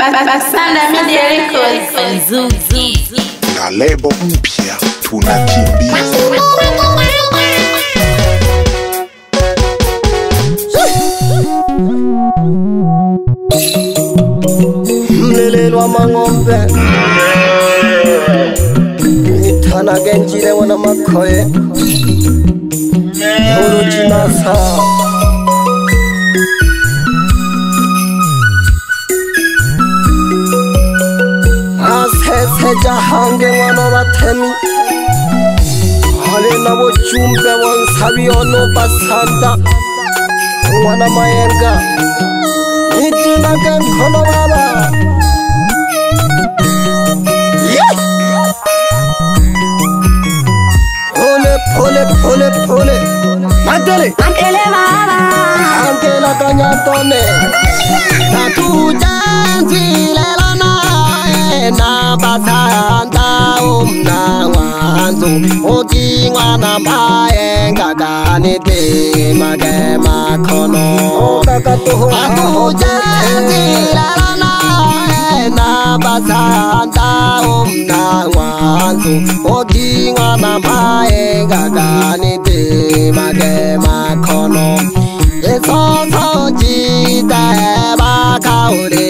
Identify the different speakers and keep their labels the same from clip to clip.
Speaker 1: Basanda Media Records na lebo mpya tunakimbia mlelelwa mang'ombe nitana genjire wana makoye urujinasa jahange ngwana ba themi hale na bo chumbe wa nsabi ono ba santa ngwana maenga iti na ke nkhono baba Pole, pole, pole, pole. Mantele. Mantele, baba. Mantele, kanyantone. Tatu, janji. zo oti ngwana ba ye nkaka nete make makono ato je tilalana ena basanta omna ngwanzo oti ngwana ba ye nkaka nete make makono esoso jita ye bakaure.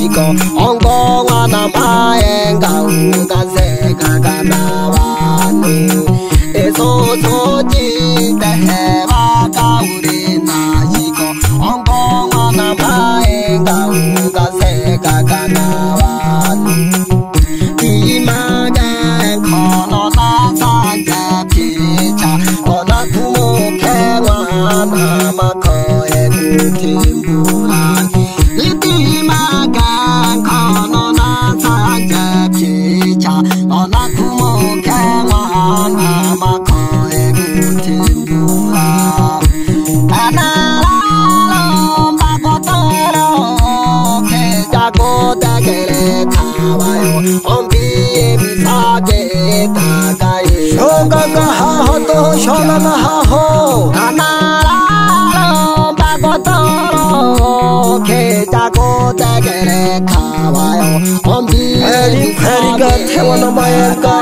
Speaker 1: i k o ongo w a n a maenga uga seka kana wani eso so jite hewa kauri na i k o ongo w a n a maenga uga seka kana wani imaga kono sa sa ja picha o n a kumo kewa nama koe n u t i kawayo ombi eriga thewana mayerka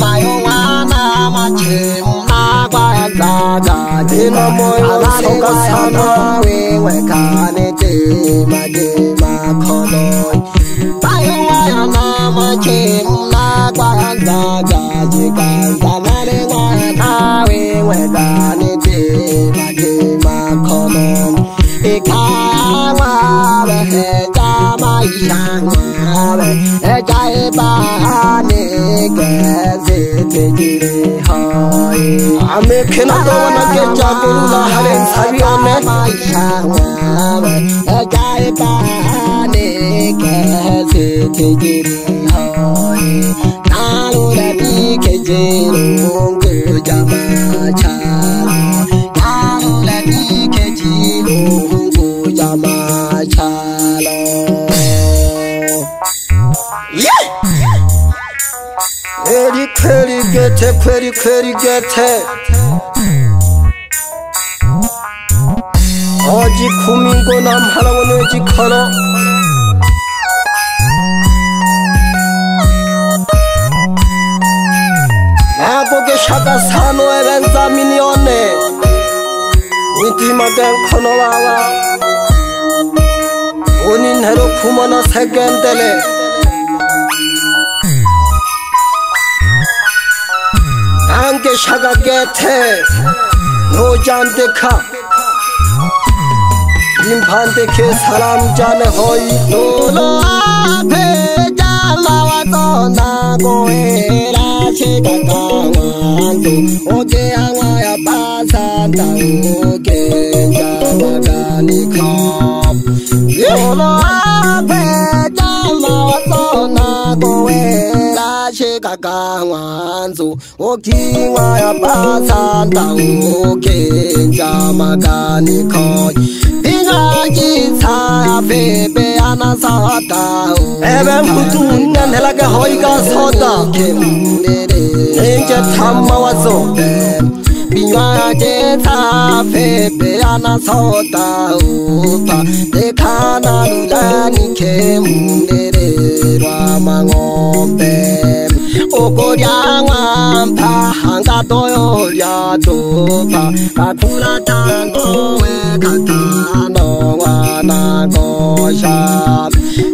Speaker 1: mayuwana machimna kwaetlaga dinamoyosokasana wewekhanete madimakhonoy mayuwana machimna kwaetlaga jikanzanarewanawe wekanete madimakhonoy I I am am a a a a yanyawe ejaye I am a hoy amekena dawana ke jagulula hare sabione yanyawe ejaye bane keze tegire hoy nalu rabi ke jero ke jamacha গেছে ফেরি ফেরি গেছে 어지 고민고 남 하라고 내지 커너 나보게 샤가 산호에 벤사 미니언네 우디마겐 커너와와 우닌 해로 구머나 세겐데네 के शगा गए थे वो जान देखा इम्फान देखे सलाम जान होई दोलो आधे तो ना गोए राशे ककावांदो ओजे आवाया के जावा गानी kangwanzo okhinga yabhatsanda okhenja makanikhoya ingatyitsaabebe anasada ebemfutunganela ke hoyikasoda nintyethama waso binywatyetsaabebe anasoda upa dekhana lulani khemunee toyo ya tupa kakula tango we katano wana gosha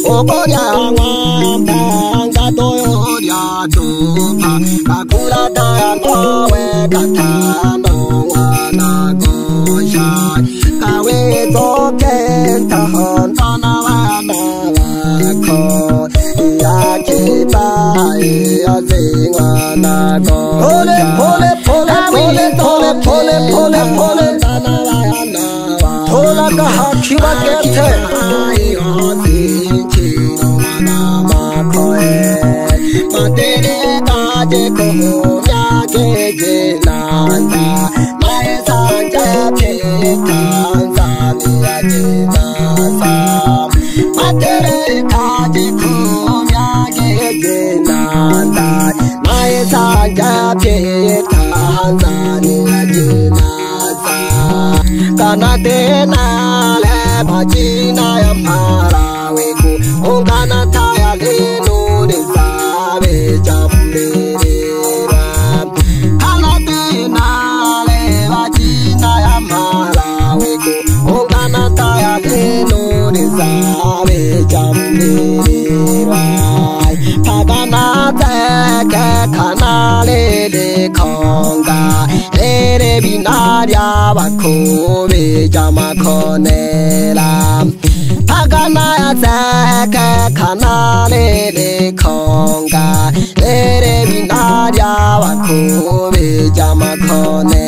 Speaker 1: okoya ngombe ngatoyo ya tupa kakula tango we katano wana gosha Tanzania Maisha yapita Tanzania jenasa Kana tena leba jina ya mara taya lino ni sabe chambirira Kana tena leba jina ya mara weku Ungana taya lino ni sabe chambirira ebinaria bakhobe jamakhonela phakanaya tseke khanane le khonga lerebinaria bakhobe jamakhonela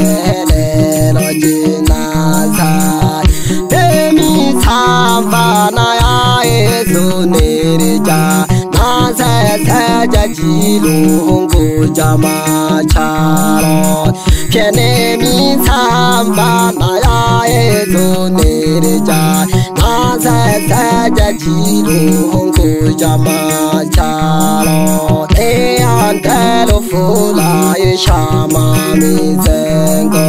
Speaker 1: ngelelo dinatai emitsambana ya esunirija naseseja jilungu ja macharo pyenemitsambana ya esunirijai tsetsetse dilongo ja matšhalo e antelo fola e šama metsengo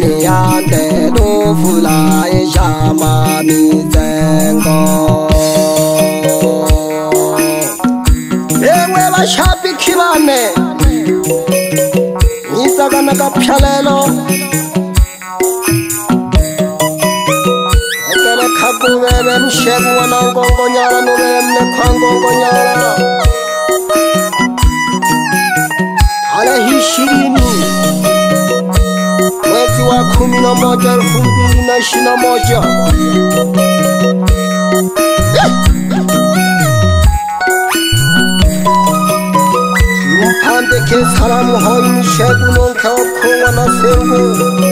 Speaker 1: le antelo fola e šama metsengo engwe bašhapi khibane itsakana ka phalelo mshebu wanangongonyala nulemne kwa ngongonyala tarehe ishirini mwezi wa kumi na moja elfu mbili na ishirini na moja Pandeke salamu hoyni shegunun kavku wana sevgu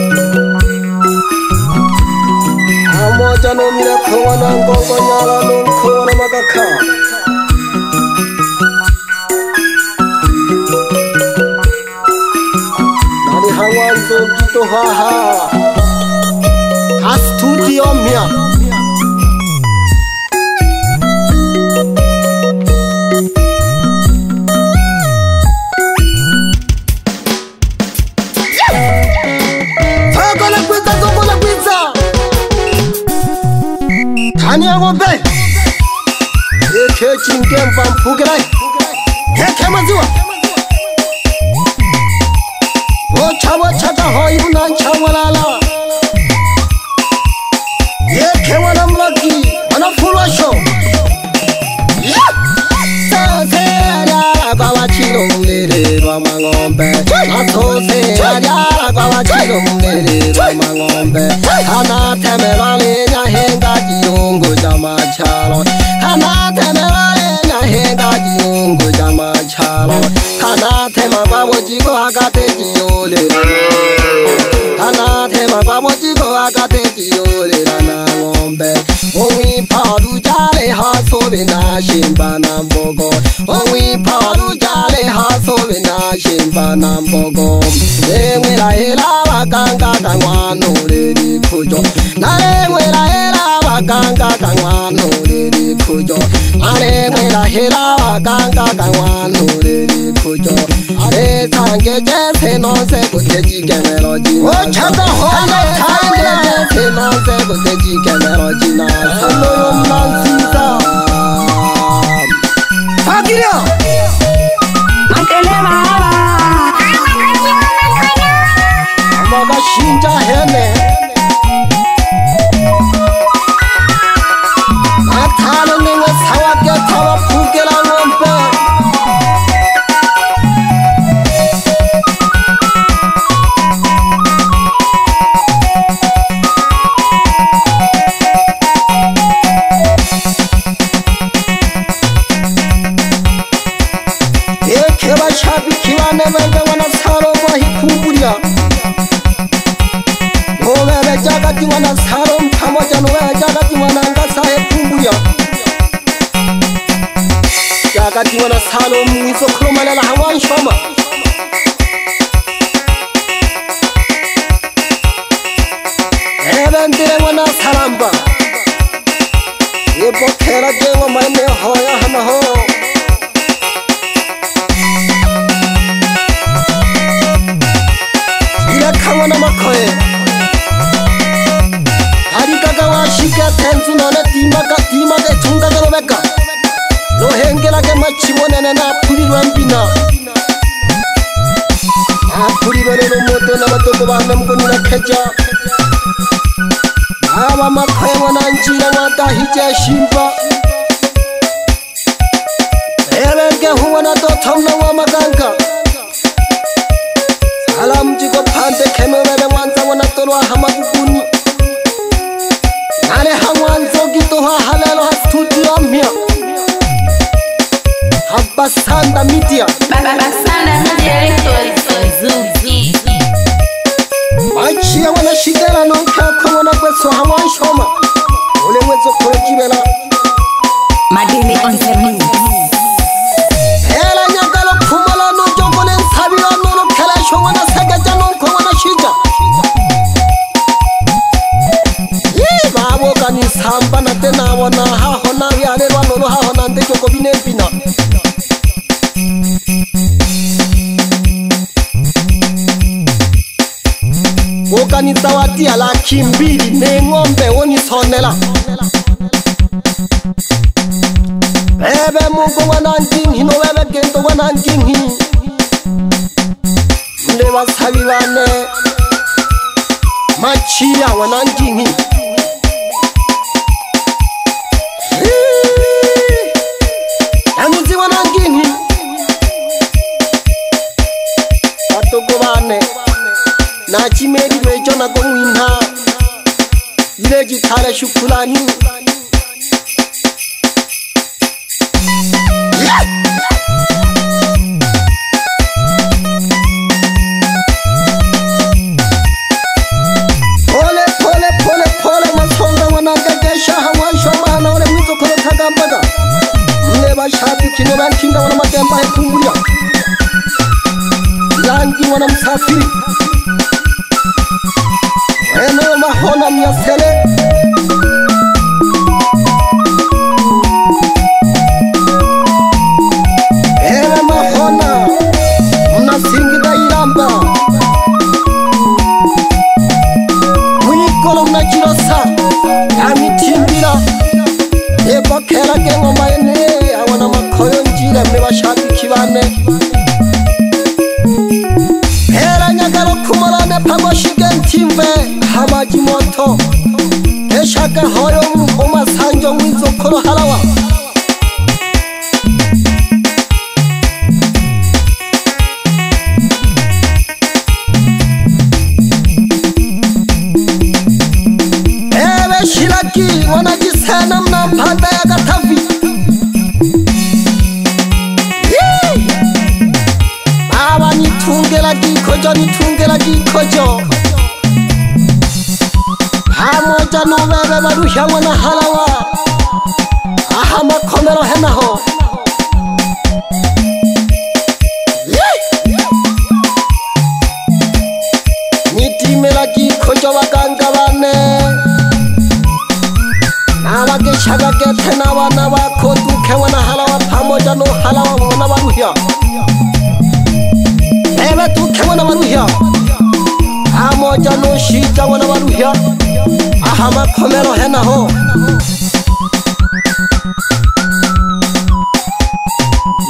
Speaker 1: amoja nomira khawana ngoko nyala nomkhona makakha nari hawanzo kito haha astuti omya ani yangombe ekhechinkemva mphukelai ekhe manziwa ochabochata hoyi unanchamwalala masosi ajala kwa wachilo mumbiliro mang'ombe anatemelwa linya hinga chiyungu cha machalo anatemelwa linya hinga chiyungu cha machalo anatema kwa wuchiko akate chiyulila anatema kwa wuchiko akate chiyulila mang'ombe owipa ruchale hasobi na shimba na mbogo owipa ruchale na mbogo enwere ahịrị awa ka nga ka nwa n'oriri kụjọ na enwere ahịrị awa ka nga ka nwa n'oriri kụjọ ara enwere ahịrị awa ka nga ka nwa n'oriri kụjọ ara ịta nke jefe n'ọzọ egote ji kemere ọjị na-azụ ara ịta nke jefe n'ọzọ egote ji kemere ọjị vanavega vanasaro mahikuburya ngovere jakati vanasaro mtama janovaya jakati vananga saye kuburya jakati vanasaro mwisokhulomalela hamwanshoma ngiyathensa unone dima katima kethunga kalobeka lohengela ke machibonene naphulilwa mbina naphulilwelelo moto namatoko banemkonula kheja naba makhwewo nanjila ngatahitya eshimba ebenke huwona tothomna wa e makanka salamjiko phante khemebebe ngwanza wonatolwa hamaku masabibane machia wanangini yanuzi wanangini batokobane nachimeri lwecho nakomwina yilejikhale shukulani yeah! machinda wana matemba ya kumbulia langi wana msafiri ka hoyo mu oma sanjo mu zokoro halawa wana halawa aha makomero henaho nitimera gikojo baganga bane n'abageshabagete n'abana bakoduke wana halawa pamoja n'uhalawa mwana baruhya ebetuke wana baruhya pamoja n'ushija wana baruhya hamakhomelo henaho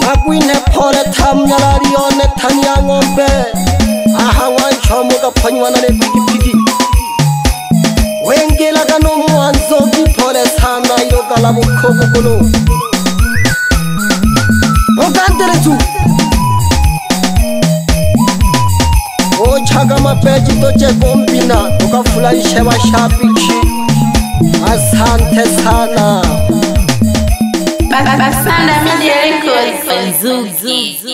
Speaker 1: nakuinephole thamnyalaliyone thaniya ng'ombe aha wanchomoka phonywana le pikipiki wengelaka nomwanzoki phole thana yokalavukhokukulu okanteletuku mapeji toche kumbina ukafulalishe washabiki asante sana Ba-ba-ba-sanda, Media Records,